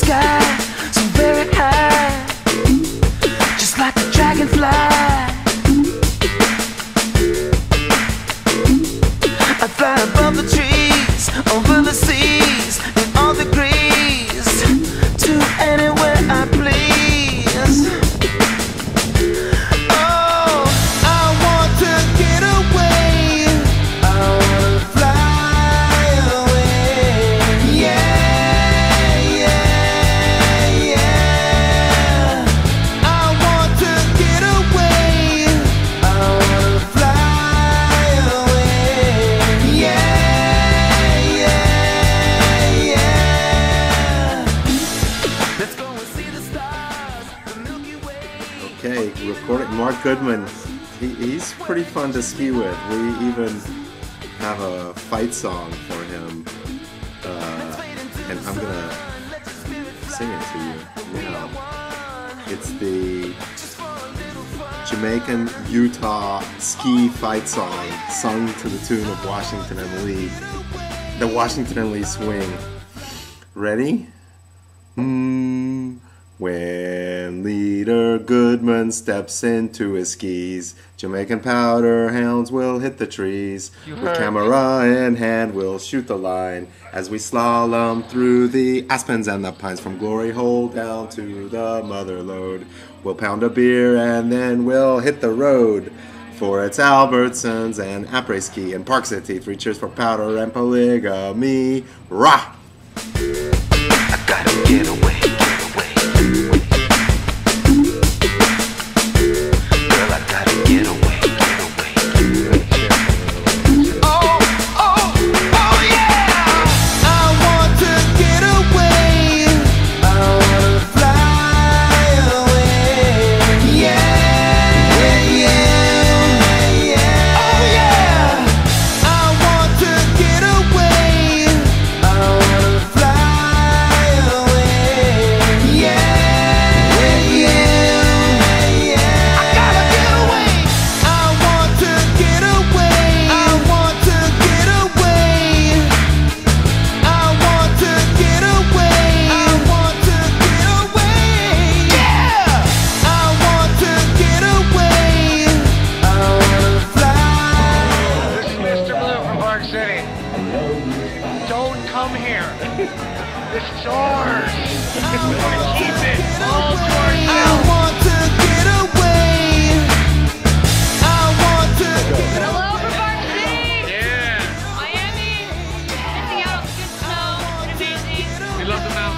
sky. Okay, recording Mark Goodman. He, he's pretty fun to ski with. We even have a fight song for him, uh, and I'm gonna sing it to you now. It's the Jamaican Utah ski fight song, sung to the tune of Washington and Lee. The Washington and Lee swing. Ready? Mm, when leader Goodman steps into his skis, Jamaican powder hounds will hit the trees. With camera in hand, we'll shoot the line as we slalom through the aspens and the pines from Glory Hole down to the Mother Lode. We'll pound a beer and then we'll hit the road. For it's Albertsons and après ski and Park City. Three cheers for powder and polygamy. Rah! I gotta get away, come here. this is ours. We're going to keep it all to ourselves. I want to get away. I want to get away. Love the mountains.